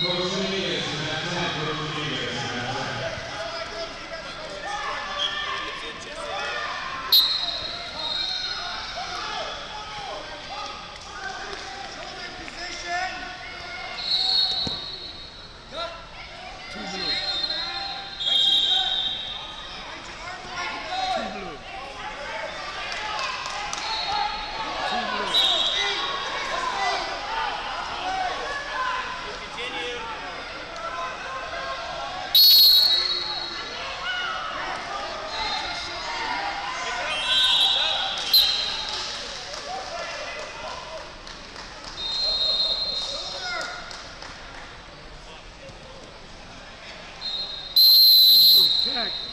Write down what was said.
Coach and Matt 10, Coach Dominguez. check.